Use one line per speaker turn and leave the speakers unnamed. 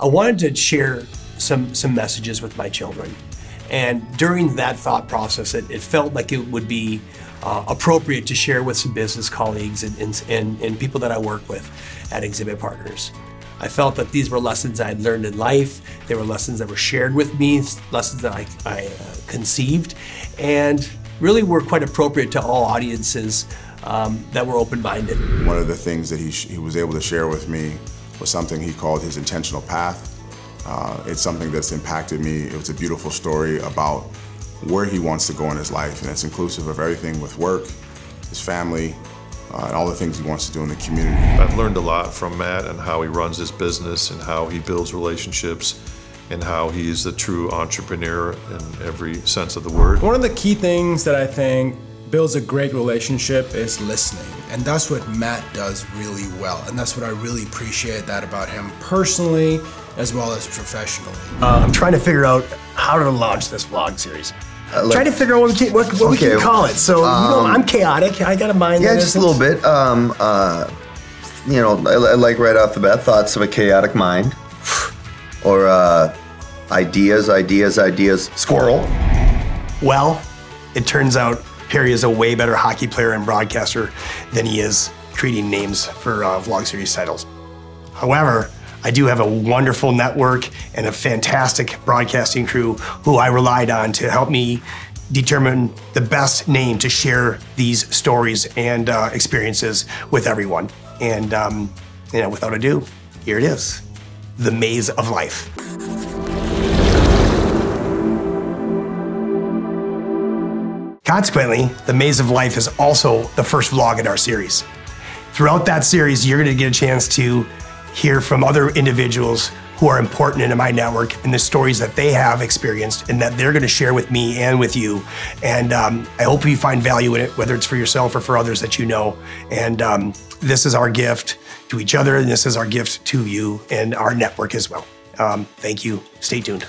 I wanted to share some some messages with my children. And during that thought process, it, it felt like it would be uh, appropriate to share with some business colleagues and, and, and, and people that I work with at Exhibit Partners. I felt that these were lessons I had learned in life. They were lessons that were shared with me, lessons that I, I uh, conceived, and really were quite appropriate to all audiences um, that were open-minded.
One of the things that he, he was able to share with me was something he called his intentional path. Uh, it's something that's impacted me. It was a beautiful story about where he wants to go in his life, and it's inclusive of everything with work, his family, uh, and all the things he wants to do in the community.
I've learned a lot from Matt and how he runs his business and how he builds relationships and how he's a true entrepreneur in every sense of the word.
One of the key things that I think builds a great relationship is listening. And that's what Matt does really well. And that's what I really appreciate that about him personally as well as professionally.
Uh, I'm trying to figure out how to launch this vlog series. Uh, trying to figure out what we can, what, what okay. we can call it. So, um, you know, um, I'm chaotic. I got a mind.
Yeah, just a little bit. Um, uh, you know, I, I, like right off the bat thoughts of a chaotic mind or uh, ideas, ideas, ideas. Squirrel.
Well, it turns out Perry is a way better hockey player and broadcaster than he is creating names for uh, vlog series titles. However, I do have a wonderful network and a fantastic broadcasting crew who I relied on to help me determine the best name to share these stories and uh, experiences with everyone. And um, you know, without ado, here it is, The Maze of Life. Consequently, The Maze of Life is also the first vlog in our series. Throughout that series, you're gonna get a chance to hear from other individuals who are important in my network and the stories that they have experienced and that they're going to share with me and with you. And um, I hope you find value in it, whether it's for yourself or for others that you know. And um, this is our gift to each other, and this is our gift to you and our network as well. Um, thank you. Stay tuned.